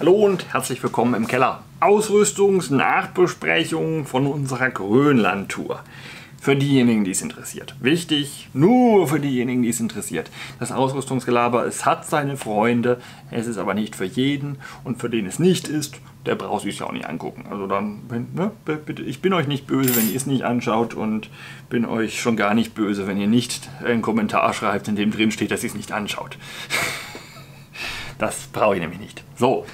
Hallo und herzlich willkommen im Keller. Ausrüstungsnachbesprechung von unserer Grönland-Tour. Für diejenigen, die es interessiert. Wichtig, nur für diejenigen, die es interessiert. Das Ausrüstungsgelaber, es hat seine Freunde, es ist aber nicht für jeden und für den es nicht ist, der braucht sich ja auch nicht angucken. Also dann, ne, bitte, ich bin euch nicht böse, wenn ihr es nicht anschaut und bin euch schon gar nicht böse, wenn ihr nicht einen Kommentar schreibt, in dem drin steht, dass ihr es nicht anschaut. Das brauche ich nämlich nicht. So,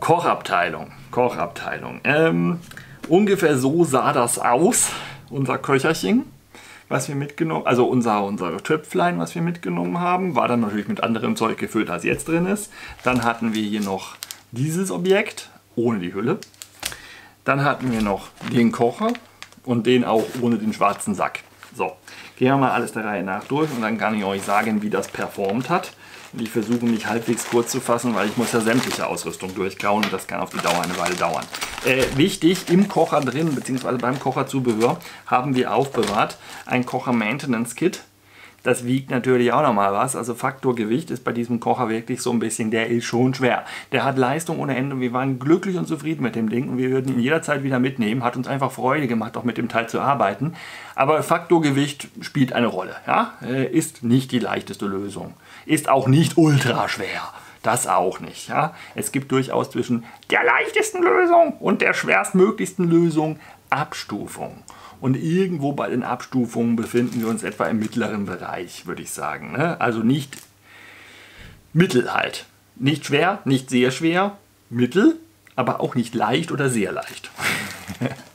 Kochabteilung. Kochabteilung. Ähm, ungefähr so sah das aus, unser Köcherchen, was wir mitgenommen also unser, unser Töpflein, was wir mitgenommen haben, war dann natürlich mit anderem Zeug gefüllt, als jetzt drin ist. Dann hatten wir hier noch dieses Objekt, ohne die Hülle. Dann hatten wir noch den Kocher und den auch ohne den schwarzen Sack. So, gehen wir mal alles der Reihe nach durch und dann kann ich euch sagen, wie das performt hat. Ich versuche mich halbwegs kurz zu fassen, weil ich muss ja sämtliche Ausrüstung durchkauen und das kann auf die Dauer eine Weile dauern. Äh, wichtig, im Kocher drin, beziehungsweise beim Kocherzubehör, haben wir aufbewahrt ein Kocher Maintenance Kit. Das wiegt natürlich auch nochmal was. Also Faktor Gewicht ist bei diesem Kocher wirklich so ein bisschen, der ist schon schwer. Der hat Leistung ohne Ende. Wir waren glücklich und zufrieden mit dem Ding und wir würden ihn jederzeit wieder mitnehmen. Hat uns einfach Freude gemacht, auch mit dem Teil zu arbeiten. Aber Faktor Gewicht spielt eine Rolle. Ja? Äh, ist nicht die leichteste Lösung. Ist auch nicht ultra schwer. Das auch nicht. Ja? Es gibt durchaus zwischen der leichtesten Lösung und der schwerstmöglichsten Lösung Abstufung. Und irgendwo bei den Abstufungen befinden wir uns etwa im mittleren Bereich, würde ich sagen. Ne? Also nicht mittel halt. Nicht schwer, nicht sehr schwer, mittel, aber auch nicht leicht oder sehr leicht.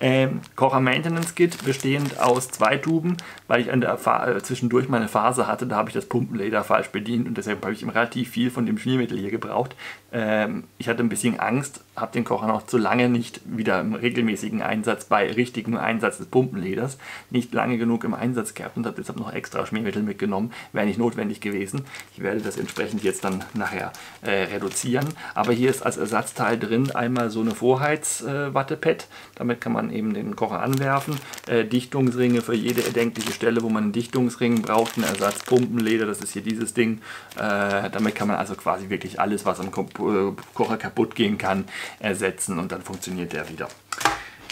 Ähm, Kocher Maintenance Kit bestehend aus zwei Tuben, weil ich an der äh, zwischendurch meine Phase hatte, da habe ich das Pumpenleder falsch bedient und deshalb habe ich relativ viel von dem Schmiermittel hier gebraucht. Ähm, ich hatte ein bisschen Angst, habe den Kocher noch zu lange nicht wieder im regelmäßigen Einsatz bei richtigem Einsatz des Pumpenleders nicht lange genug im Einsatz gehabt und habe deshalb noch extra Schmiermittel mitgenommen. Wäre nicht notwendig gewesen. Ich werde das entsprechend jetzt dann nachher äh, reduzieren. Aber hier ist als Ersatzteil drin einmal so eine Vorheizwattepad. Äh, Damit kann man eben den Kocher anwerfen. Äh, Dichtungsringe für jede erdenkliche Stelle, wo man einen Dichtungsring braucht. Ein Ersatz Pumpenleder, das ist hier dieses Ding. Äh, damit kann man also quasi wirklich alles, was am äh, Kocher kaputt gehen kann, ersetzen und dann funktioniert der wieder.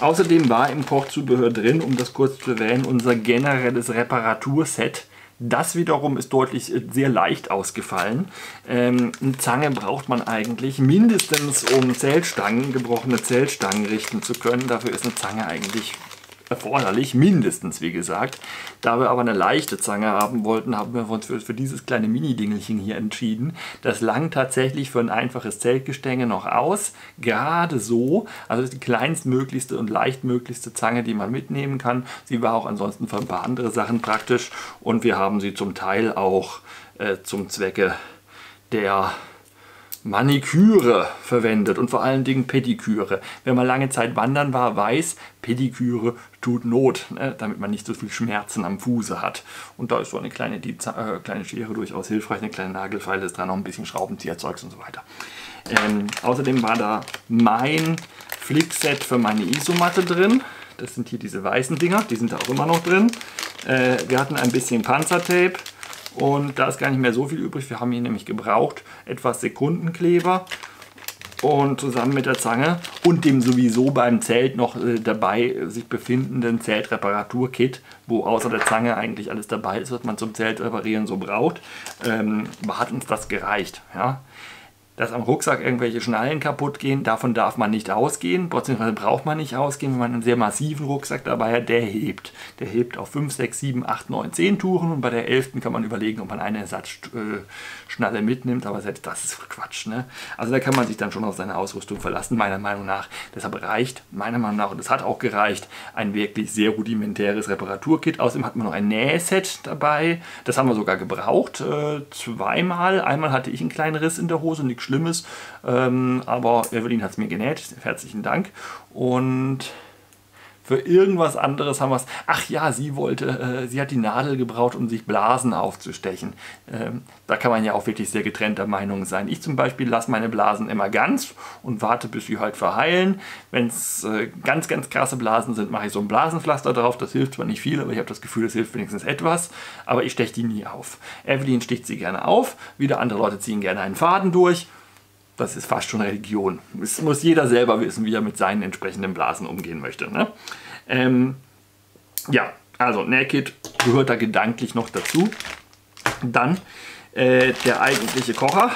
Außerdem war im Kochzubehör drin, um das kurz zu erwähnen, unser generelles Reparaturset. Das wiederum ist deutlich äh, sehr leicht ausgefallen. Ähm, eine Zange braucht man eigentlich mindestens, um Zellstangen, gebrochene Zellstangen richten zu können. Dafür ist eine Zange eigentlich erforderlich, mindestens wie gesagt. Da wir aber eine leichte Zange haben wollten, haben wir uns für, für dieses kleine Mini-Dingelchen hier entschieden. Das langt tatsächlich für ein einfaches Zeltgestänge noch aus, gerade so. Also die kleinstmöglichste und leichtmöglichste Zange, die man mitnehmen kann. Sie war auch ansonsten für ein paar andere Sachen praktisch und wir haben sie zum Teil auch äh, zum Zwecke der Maniküre verwendet und vor allen Dingen Pediküre. Wer mal lange Zeit wandern war, weiß, Pediküre tut Not, ne, damit man nicht so viel Schmerzen am Fuße hat. Und da ist so eine kleine, die, äh, kleine Schere durchaus hilfreich, eine kleine Nagelfeile ist dran, noch ein bisschen Schraubenzieherzeugs und so weiter. Ähm, außerdem war da mein Flickset für meine Isomatte drin. Das sind hier diese weißen Dinger, die sind da auch immer noch drin. Äh, wir hatten ein bisschen Panzertape und da ist gar nicht mehr so viel übrig. Wir haben hier nämlich gebraucht etwas Sekundenkleber und zusammen mit der Zange und dem sowieso beim Zelt noch äh, dabei sich befindenden Zeltreparaturkit, wo außer der Zange eigentlich alles dabei ist, was man zum Zelt reparieren so braucht, ähm, hat uns das gereicht. Ja? Dass am Rucksack irgendwelche Schnallen kaputt gehen. Davon darf man nicht ausgehen, beziehungsweise braucht man nicht ausgehen, wenn man einen sehr massiven Rucksack dabei hat, der hebt. Der hebt auf 5, 6, 7, 8, 9, 10 Touren und bei der 11. kann man überlegen, ob man eine Ersatzschnalle mitnimmt, aber selbst das ist Quatsch. Ne? Also da kann man sich dann schon auf seine Ausrüstung verlassen, meiner Meinung nach. Deshalb reicht, meiner Meinung nach, und das hat auch gereicht, ein wirklich sehr rudimentäres Reparaturkit. Außerdem hat man noch ein Nähset dabei. Das haben wir sogar gebraucht, äh, zweimal. Einmal hatte ich einen kleinen Riss in der Hose, nichts Schlimmes. Ähm, aber Evelyn hat es mir genäht. Herzlichen Dank. Und für irgendwas anderes haben wir es. Ach ja, sie wollte, äh, sie hat die Nadel gebraucht, um sich Blasen aufzustechen. Ähm, da kann man ja auch wirklich sehr getrennter Meinung sein. Ich zum Beispiel lasse meine Blasen immer ganz und warte, bis sie halt verheilen. Wenn es äh, ganz, ganz krasse Blasen sind, mache ich so ein Blasenpflaster drauf. Das hilft zwar nicht viel, aber ich habe das Gefühl, das hilft wenigstens etwas. Aber ich steche die nie auf. Evelyn sticht sie gerne auf. Wieder andere Leute ziehen gerne einen Faden durch das ist fast schon Religion. Es muss jeder selber wissen, wie er mit seinen entsprechenden Blasen umgehen möchte. Ne? Ähm, ja, also Naked gehört da gedanklich noch dazu. Dann äh, der eigentliche Kocher.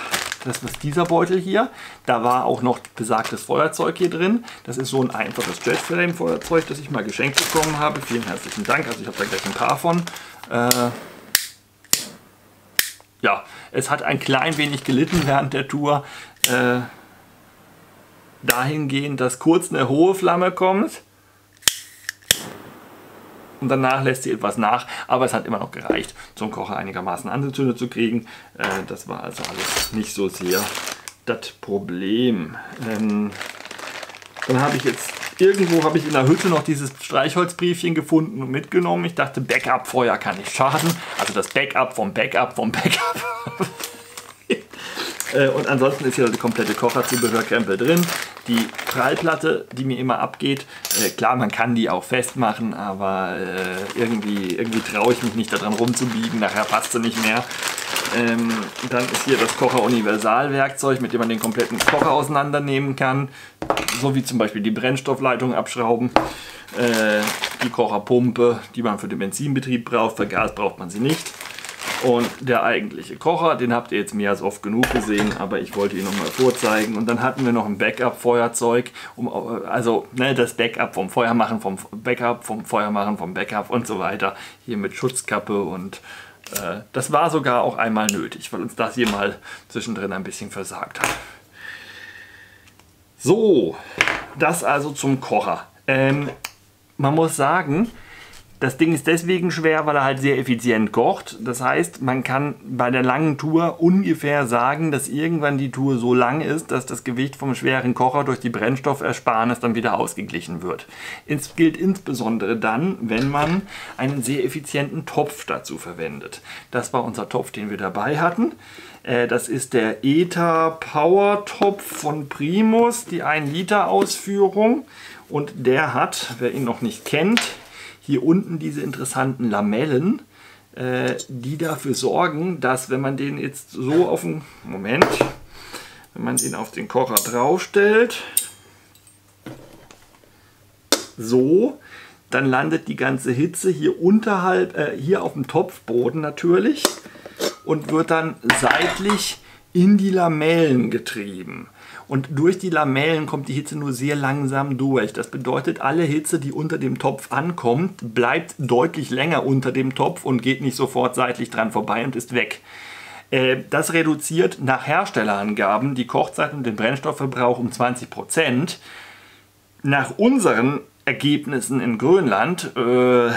Das ist dieser Beutel hier. Da war auch noch besagtes Feuerzeug hier drin. Das ist so ein einfaches Jetflame-Feuerzeug, das ich mal geschenkt bekommen habe. Vielen herzlichen Dank. Also ich habe da gleich ein paar von. Äh, ja, es hat ein klein wenig gelitten während der Tour. Äh, dahingehend, dass kurz eine hohe Flamme kommt und danach lässt sie etwas nach, aber es hat immer noch gereicht, zum Kocher einigermaßen angezündet zu kriegen. Äh, das war also alles nicht so sehr das Problem. Ähm, dann habe ich jetzt irgendwo habe ich in der Hütte noch dieses Streichholzbriefchen gefunden und mitgenommen. Ich dachte, Backup-Feuer kann nicht schaden. Also das Backup vom Backup vom Backup. Äh, und ansonsten ist hier der komplette Kocherzubehörkrempel drin. Die Prallplatte, die mir immer abgeht, äh, klar, man kann die auch festmachen, aber äh, irgendwie, irgendwie traue ich mich nicht daran rumzubiegen, nachher passt sie nicht mehr. Ähm, dann ist hier das Kocher Universal Werkzeug, mit dem man den kompletten Kocher auseinandernehmen kann, so wie zum Beispiel die Brennstoffleitung abschrauben. Äh, die Kocherpumpe, die man für den Benzinbetrieb braucht, für Gas braucht man sie nicht. Und der eigentliche Kocher, den habt ihr jetzt mehr als oft genug gesehen, aber ich wollte ihn nochmal vorzeigen. Und dann hatten wir noch ein Backup-Feuerzeug, um, also ne, das Backup vom Feuermachen, vom Backup, vom Feuermachen, vom Backup und so weiter. Hier mit Schutzkappe und äh, das war sogar auch einmal nötig, weil uns das hier mal zwischendrin ein bisschen versagt hat. So, das also zum Kocher. Ähm, man muss sagen, das Ding ist deswegen schwer, weil er halt sehr effizient kocht. Das heißt, man kann bei der langen Tour ungefähr sagen, dass irgendwann die Tour so lang ist, dass das Gewicht vom schweren Kocher durch die Brennstoffersparnis dann wieder ausgeglichen wird. Es gilt insbesondere dann, wenn man einen sehr effizienten Topf dazu verwendet. Das war unser Topf, den wir dabei hatten. Äh, das ist der ETA Power Topf von Primus, die 1 Liter Ausführung. Und der hat, wer ihn noch nicht kennt, hier unten diese interessanten Lamellen, äh, die dafür sorgen, dass wenn man den jetzt so auf den Moment, wenn man den auf den Kocher draufstellt, so, dann landet die ganze Hitze hier unterhalb, äh, hier auf dem Topfboden natürlich und wird dann seitlich in die Lamellen getrieben. Und durch die Lamellen kommt die Hitze nur sehr langsam durch. Das bedeutet, alle Hitze, die unter dem Topf ankommt, bleibt deutlich länger unter dem Topf und geht nicht sofort seitlich dran vorbei und ist weg. Äh, das reduziert nach Herstellerangaben die Kochzeit und den Brennstoffverbrauch um 20 Prozent. Nach unseren Ergebnissen in Grönland äh,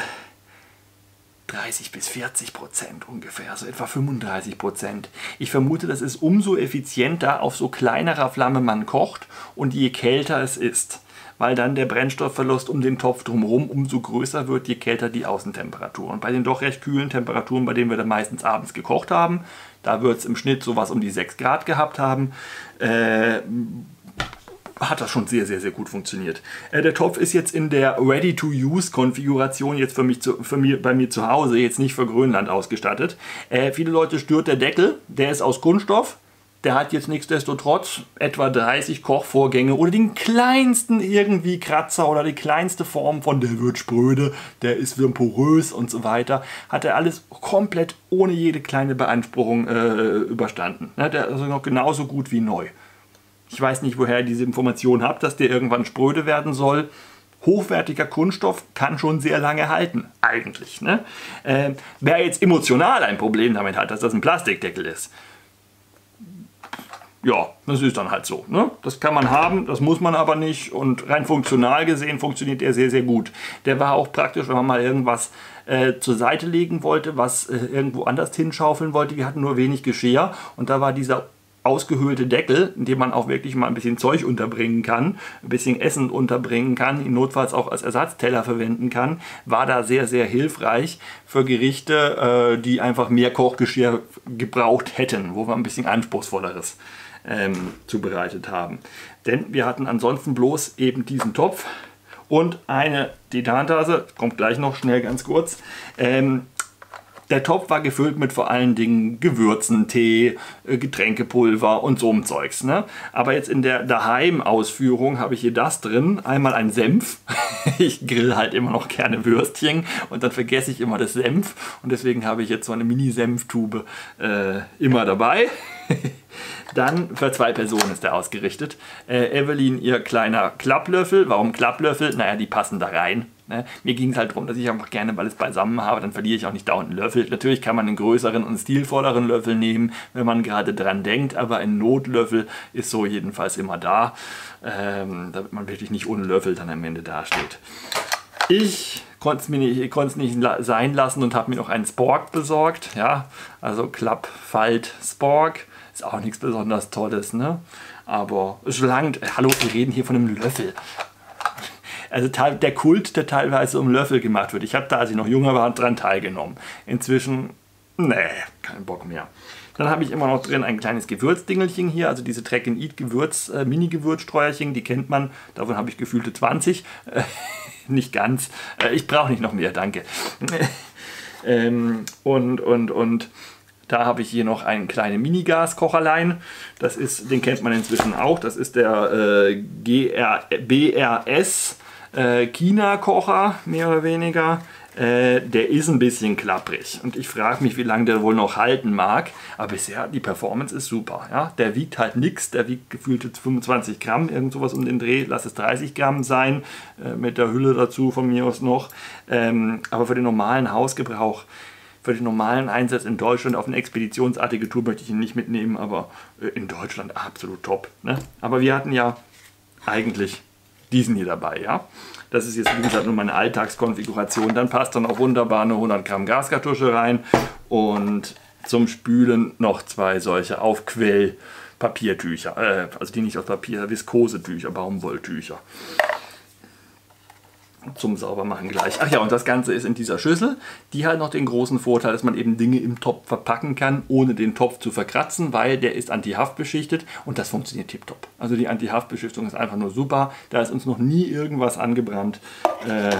30 bis 40 Prozent ungefähr, also etwa 35 Prozent. Ich vermute, das ist umso effizienter auf so kleinerer Flamme man kocht und je kälter es ist, weil dann der Brennstoffverlust um den Topf drumherum umso größer wird, je kälter die Außentemperatur. Und bei den doch recht kühlen Temperaturen, bei denen wir dann meistens abends gekocht haben, da wird es im Schnitt sowas um die 6 Grad gehabt haben, äh, hat das schon sehr, sehr, sehr gut funktioniert. Äh, der Topf ist jetzt in der Ready-to-Use-Konfiguration jetzt für mich, zu, für mir, bei mir zu Hause, jetzt nicht für Grönland ausgestattet. Äh, viele Leute stört der Deckel, der ist aus Kunststoff. Der hat jetzt nichtsdestotrotz etwa 30 Kochvorgänge oder den kleinsten irgendwie Kratzer oder die kleinste Form von der wird spröde, der ist porös und so weiter. Hat er alles komplett ohne jede kleine Beanspruchung äh, überstanden. Der ist noch genauso gut wie neu. Ich weiß nicht, woher ihr diese Information habt, dass der irgendwann spröde werden soll. Hochwertiger Kunststoff kann schon sehr lange halten, eigentlich. Ne? Äh, wer jetzt emotional ein Problem damit hat, dass das ein Plastikdeckel ist, ja, das ist dann halt so. Ne? Das kann man haben, das muss man aber nicht. Und rein funktional gesehen funktioniert er sehr, sehr gut. Der war auch praktisch, wenn man mal irgendwas äh, zur Seite legen wollte, was äh, irgendwo anders hinschaufeln wollte. Wir hatten nur wenig Geschirr und da war dieser ausgehöhlte Deckel, in dem man auch wirklich mal ein bisschen Zeug unterbringen kann, ein bisschen Essen unterbringen kann, ihn notfalls auch als Ersatzteller verwenden kann, war da sehr, sehr hilfreich für Gerichte, äh, die einfach mehr Kochgeschirr gebraucht hätten, wo wir ein bisschen anspruchsvolleres ähm, zubereitet haben. Denn wir hatten ansonsten bloß eben diesen Topf und eine Titantase, kommt gleich noch schnell ganz kurz, ähm, der Topf war gefüllt mit vor allen Dingen Gewürzen, Tee, äh, Getränkepulver und so ein Zeugs. Ne? Aber jetzt in der Daheim-Ausführung habe ich hier das drin. Einmal ein Senf. ich grill halt immer noch gerne Würstchen und dann vergesse ich immer das Senf. Und deswegen habe ich jetzt so eine Mini-Senftube äh, immer dabei. Dann für zwei Personen ist er ausgerichtet. Äh, Evelyn, ihr kleiner Klapplöffel. Warum Klapplöffel? Naja, die passen da rein. Ne? Mir ging es halt darum, dass ich einfach gerne alles beisammen habe, dann verliere ich auch nicht dauernd einen Löffel. Natürlich kann man einen größeren und stilvolleren Löffel nehmen, wenn man gerade dran denkt, aber ein Notlöffel ist so jedenfalls immer da, ähm, damit man wirklich nicht ohne Löffel dann am Ende dasteht. Ich konnte es nicht, nicht sein lassen und habe mir noch einen Spork besorgt. Ja, also Klapp, Falt, Spork. Ist auch nichts besonders Tolles, ne? Aber es langt. Hallo, wir reden hier von einem Löffel. Also der Kult, der teilweise um Löffel gemacht wird. Ich habe da, als ich noch jünger war, dran teilgenommen. Inzwischen, nee, kein Bock mehr. Dann habe ich immer noch drin ein kleines Gewürzdingelchen hier, also diese Track and Eat Gewürz, äh, Mini-Gewürzstreuerchen, die kennt man. Davon habe ich gefühlte 20. Nicht ganz. Äh, ich brauche nicht noch mehr, danke. ähm, und, und, und da habe ich hier noch einen kleinen Mini-Gaskocherlein. Das ist, den kennt man inzwischen auch. Das ist der äh, GR, BRS äh, China-Kocher, mehr oder weniger. Äh, der ist ein bisschen klapprig und ich frage mich, wie lange der wohl noch halten mag. Aber bisher, die Performance ist super. Ja? Der wiegt halt nichts, der wiegt gefühlte 25 Gramm, irgend sowas um den Dreh, lass es 30 Gramm sein, äh, mit der Hülle dazu von mir aus noch. Ähm, aber für den normalen Hausgebrauch, für den normalen Einsatz in Deutschland auf eine expeditionsartige Tour möchte ich ihn nicht mitnehmen, aber äh, in Deutschland absolut top. Ne? Aber wir hatten ja eigentlich diesen hier dabei, ja. Das ist jetzt, wie gesagt, nur meine Alltagskonfiguration. Dann passt dann auch wunderbar eine 100 Gramm Gaskartusche rein und zum Spülen noch zwei solche Aufquellpapiertücher, äh, also die nicht aus Papier, Viskosetücher, Baumwolltücher zum Saubermachen gleich. Ach ja, und das Ganze ist in dieser Schüssel. Die hat noch den großen Vorteil, dass man eben Dinge im Topf verpacken kann, ohne den Topf zu verkratzen, weil der ist anti-haftbeschichtet und das funktioniert tiptop. Also die Anti-Haftbeschichtung ist einfach nur super. Da ist uns noch nie irgendwas angebrannt. Äh,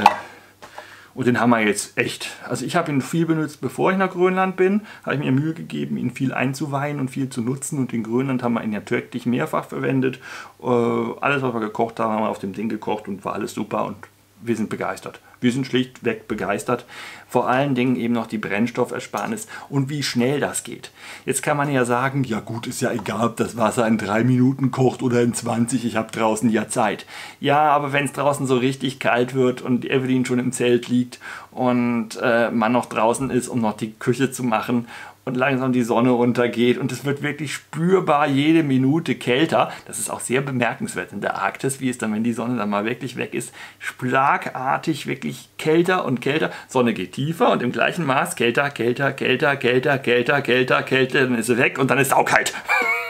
und den haben wir jetzt echt. Also ich habe ihn viel benutzt, bevor ich nach Grönland bin. Habe ich mir Mühe gegeben, ihn viel einzuweihen und viel zu nutzen. Und in Grönland haben wir ihn ja täglich mehrfach verwendet. Äh, alles, was wir gekocht haben, haben wir auf dem Ding gekocht und war alles super. Und wir sind begeistert. Wir sind schlichtweg begeistert. Vor allen Dingen eben noch die Brennstoffersparnis und wie schnell das geht. Jetzt kann man ja sagen, ja gut, ist ja egal, ob das Wasser in drei Minuten kocht oder in 20, ich habe draußen ja Zeit. Ja, aber wenn es draußen so richtig kalt wird und Evelyn schon im Zelt liegt und äh, man noch draußen ist, um noch die Küche zu machen und langsam die Sonne untergeht und es wird wirklich spürbar jede Minute kälter. Das ist auch sehr bemerkenswert in der Arktis, wie es dann, wenn die Sonne dann mal wirklich weg ist, schlagartig wirklich kälter und kälter. Sonne geht tiefer und im gleichen Maß kälter, kälter, kälter, kälter, kälter, kälter, kälter, dann ist sie weg und dann ist es auch kalt.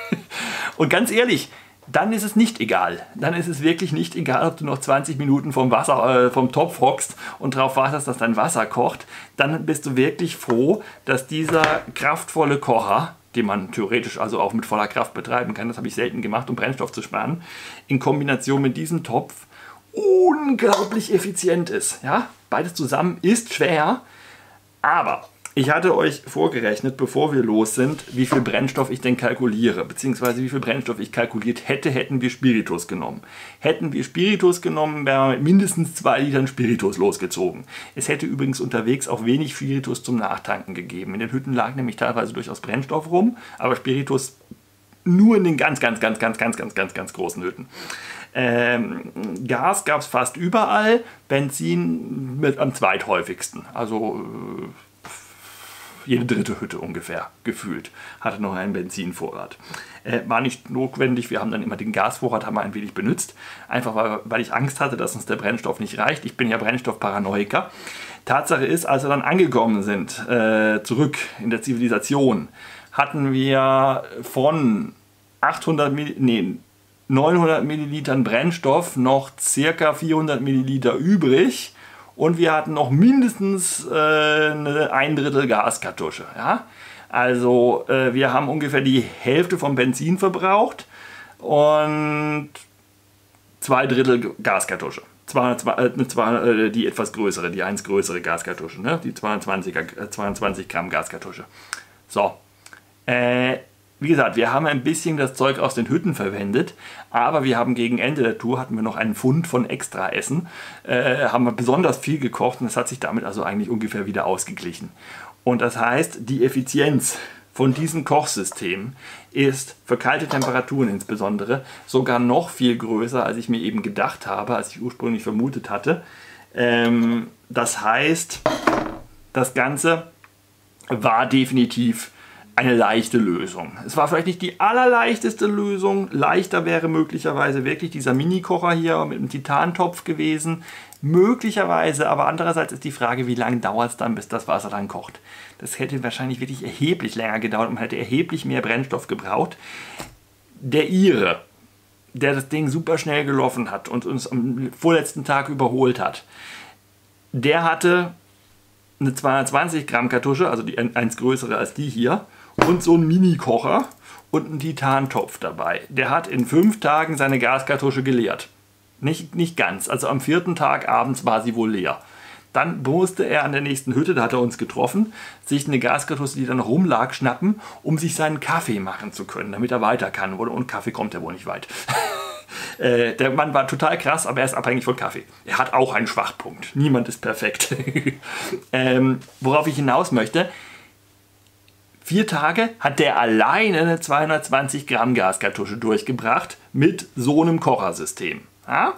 und ganz ehrlich, dann ist es nicht egal. Dann ist es wirklich nicht egal, ob du noch 20 Minuten vom, Wasser, äh, vom Topf hockst und darauf wartest, dass dein Wasser kocht. Dann bist du wirklich froh, dass dieser kraftvolle Kocher, den man theoretisch also auch mit voller Kraft betreiben kann, das habe ich selten gemacht, um Brennstoff zu sparen, in Kombination mit diesem Topf unglaublich effizient ist. Ja? Beides zusammen ist schwer, aber ich hatte euch vorgerechnet, bevor wir los sind, wie viel Brennstoff ich denn kalkuliere, beziehungsweise wie viel Brennstoff ich kalkuliert hätte, hätten wir Spiritus genommen. Hätten wir Spiritus genommen, wären wir mit mindestens zwei Litern Spiritus losgezogen. Es hätte übrigens unterwegs auch wenig Spiritus zum Nachtanken gegeben. In den Hütten lag nämlich teilweise durchaus Brennstoff rum, aber Spiritus nur in den ganz, ganz, ganz, ganz, ganz, ganz, ganz, ganz großen Hütten. Ähm, Gas gab es fast überall, Benzin mit am zweithäufigsten. Also äh, jede dritte Hütte ungefähr gefühlt hatte noch einen Benzinvorrat. Äh, war nicht notwendig, wir haben dann immer den Gasvorrat haben wir ein wenig benutzt, einfach weil, weil ich Angst hatte, dass uns der Brennstoff nicht reicht. Ich bin ja Brennstoffparanoiker. Tatsache ist, als wir dann angekommen sind, äh, zurück in der Zivilisation, hatten wir von 800 nee, 900 Millilitern Brennstoff noch circa 400 Milliliter übrig und wir hatten noch mindestens äh, eine ein Drittel Gaskartusche. Ja? Also äh, wir haben ungefähr die Hälfte vom Benzin verbraucht und zwei Drittel Gaskartusche. 200, äh, eine 200, äh, die etwas größere, die 1 größere Gaskartusche, ne? die 220, 22 äh, Gramm Gaskartusche. So, äh, wie gesagt, wir haben ein bisschen das Zeug aus den Hütten verwendet, aber wir haben gegen Ende der Tour hatten wir noch einen Fund von Extraessen, äh, haben wir besonders viel gekocht und das hat sich damit also eigentlich ungefähr wieder ausgeglichen. Und das heißt, die Effizienz von diesem Kochsystem ist für kalte Temperaturen insbesondere sogar noch viel größer, als ich mir eben gedacht habe, als ich ursprünglich vermutet hatte. Ähm, das heißt, das Ganze war definitiv eine leichte Lösung. Es war vielleicht nicht die allerleichteste Lösung. Leichter wäre möglicherweise wirklich dieser Mini-Kocher hier mit einem Titantopf gewesen. Möglicherweise, aber andererseits ist die Frage, wie lange dauert es dann, bis das Wasser dann kocht. Das hätte wahrscheinlich wirklich erheblich länger gedauert und man hätte erheblich mehr Brennstoff gebraucht. Der Ire, der das Ding super schnell gelaufen hat und uns am vorletzten Tag überholt hat, der hatte eine 220 Gramm Kartusche, also die eins größere als die hier, und so einen Mini-Kocher und einen Titantopf dabei. Der hat in fünf Tagen seine Gaskartusche geleert. Nicht, nicht ganz. Also am vierten Tag abends war sie wohl leer. Dann musste er an der nächsten Hütte, da hat er uns getroffen, sich eine Gaskartusse, die da noch rumlag, schnappen, um sich seinen Kaffee machen zu können, damit er weiter kann. Und Kaffee kommt er wohl nicht weit. Äh, der Mann war total krass, aber er ist abhängig von Kaffee. Er hat auch einen Schwachpunkt. Niemand ist perfekt. ähm, worauf ich hinaus möchte, vier Tage hat der alleine eine 220 Gramm Gaskartusche durchgebracht mit so einem Kochersystem. Ja?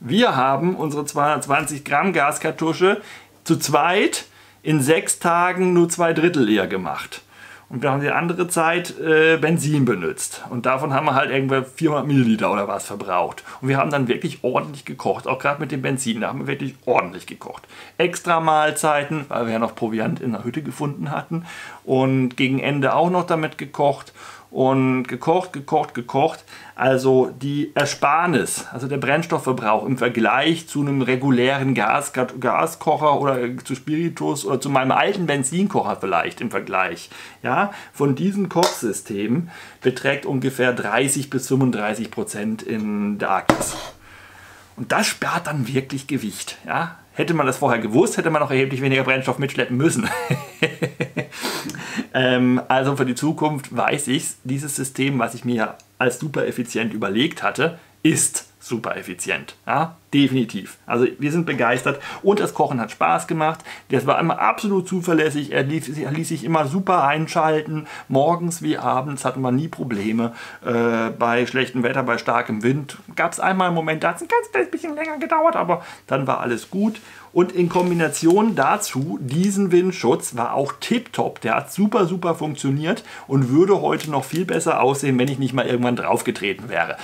Wir haben unsere 220 Gramm Gaskartusche zu zweit in sechs Tagen nur zwei Drittel leer gemacht. Und wir haben die andere Zeit äh, Benzin benutzt. Und davon haben wir halt irgendwo 400 Milliliter oder was verbraucht. Und wir haben dann wirklich ordentlich gekocht. Auch gerade mit dem Benzin, da haben wir wirklich ordentlich gekocht. Extra Mahlzeiten, weil wir ja noch Proviant in der Hütte gefunden hatten. Und gegen Ende auch noch damit gekocht und gekocht, gekocht, gekocht. Also die Ersparnis, also der Brennstoffverbrauch im Vergleich zu einem regulären Gas, Gaskocher oder zu Spiritus oder zu meinem alten Benzinkocher vielleicht im Vergleich, ja, von diesem Kochsystem beträgt ungefähr 30 bis 35 Prozent in Darkness. Und das spart dann wirklich Gewicht. Ja? Hätte man das vorher gewusst, hätte man auch erheblich weniger Brennstoff mitschleppen müssen. ähm, also für die Zukunft weiß ich, dieses System, was ich mir als super effizient überlegt hatte, ist super effizient. Ja, definitiv. Also wir sind begeistert und das Kochen hat Spaß gemacht. Das war immer absolut zuverlässig. Er ließ, er ließ sich immer super einschalten. Morgens wie abends hatten wir nie Probleme. Äh, bei schlechtem Wetter, bei starkem Wind gab es einmal einen Moment, da hat es ein ganz kleines bisschen länger gedauert, aber dann war alles gut. Und in Kombination dazu, diesen Windschutz war auch tipptopp. Der hat super, super funktioniert und würde heute noch viel besser aussehen, wenn ich nicht mal irgendwann draufgetreten wäre.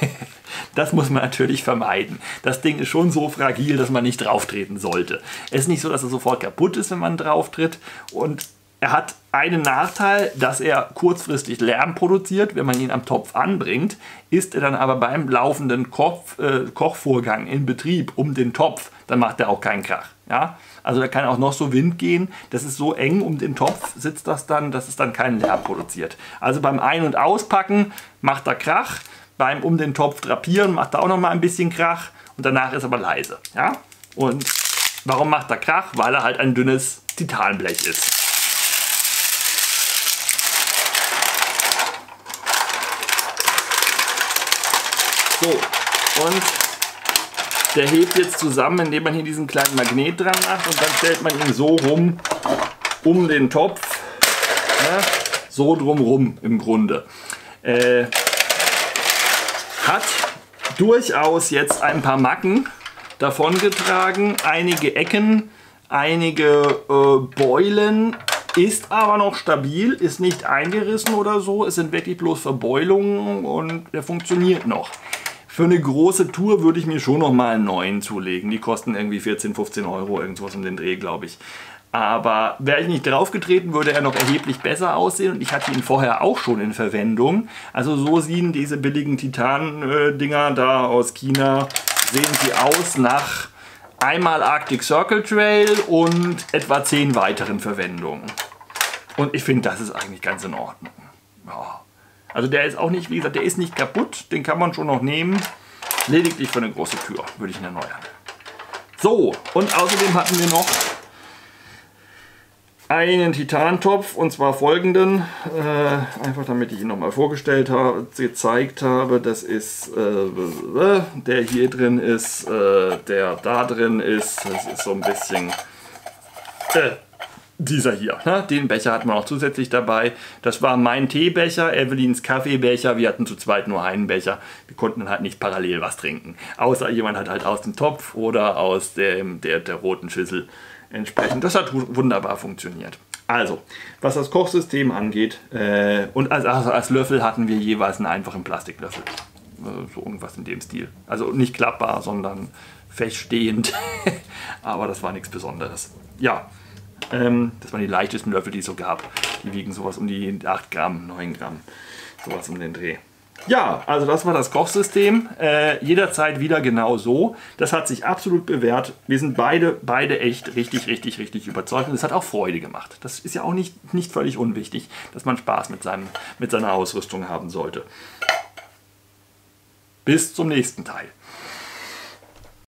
Das muss man natürlich vermeiden. Das Ding ist schon so fragil, dass man nicht drauftreten sollte. Es ist nicht so, dass er sofort kaputt ist, wenn man drauftritt. Und er hat einen Nachteil, dass er kurzfristig Lärm produziert, wenn man ihn am Topf anbringt. Ist er dann aber beim laufenden Koch, äh, Kochvorgang in Betrieb um den Topf, dann macht er auch keinen Krach. Ja? Also da kann auch noch so Wind gehen. Das ist so eng um den Topf, sitzt das dann, dass es dann keinen Lärm produziert. Also beim Ein- und Auspacken macht er Krach beim um den Topf drapieren macht er auch noch mal ein bisschen Krach und danach ist aber leise. Ja? Und warum macht er Krach? Weil er halt ein dünnes Titanblech ist. So, und der hebt jetzt zusammen, indem man hier diesen kleinen Magnet dran macht und dann stellt man ihn so rum um den Topf. Ja, so drumrum im Grunde. Äh, hat durchaus jetzt ein paar Macken davongetragen, einige Ecken, einige äh, Beulen, ist aber noch stabil, ist nicht eingerissen oder so, es sind wirklich bloß Verbeulungen und der funktioniert noch. Für eine große Tour würde ich mir schon noch mal einen neuen zulegen. Die kosten irgendwie 14, 15 Euro, irgendwas um den Dreh, glaube ich. Aber wäre ich nicht draufgetreten, würde er noch erheblich besser aussehen. Und ich hatte ihn vorher auch schon in Verwendung. Also so sehen diese billigen Titan-Dinger da aus China, sehen sie aus nach einmal Arctic Circle Trail und etwa zehn weiteren Verwendungen. Und ich finde, das ist eigentlich ganz in Ordnung. Ja. Also der ist auch nicht, wie gesagt, der ist nicht kaputt. Den kann man schon noch nehmen. Lediglich für eine große Tür würde ich ihn erneuern. So, und außerdem hatten wir noch einen Titantopf und zwar folgenden, äh, einfach damit ich ihn nochmal vorgestellt habe, gezeigt habe, das ist äh, der hier drin ist, äh, der da drin ist, das ist so ein bisschen äh, dieser hier, ne? den Becher hatten wir auch zusätzlich dabei. Das war mein Teebecher, Evelyns Kaffeebecher. Wir hatten zu zweit nur einen Becher. Wir konnten halt nicht parallel was trinken. Außer jemand hat halt aus dem Topf oder aus dem, der, der roten Schüssel entsprechend. Das hat wunderbar funktioniert. Also, was das Kochsystem angeht, äh, und als, also als Löffel hatten wir jeweils einen einfachen Plastiklöffel. Äh, so irgendwas in dem Stil. Also nicht klappbar, sondern feststehend. Aber das war nichts Besonderes. Ja, ähm, das waren die leichtesten Löffel, die es so gab. Die wiegen sowas um die 8 Gramm, 9 Gramm. Sowas um den Dreh. Ja, also das war das Kochsystem. Äh, jederzeit wieder genau so. Das hat sich absolut bewährt. Wir sind beide, beide echt richtig, richtig, richtig überzeugt. Und es hat auch Freude gemacht. Das ist ja auch nicht, nicht völlig unwichtig, dass man Spaß mit, seinem, mit seiner Ausrüstung haben sollte. Bis zum nächsten Teil.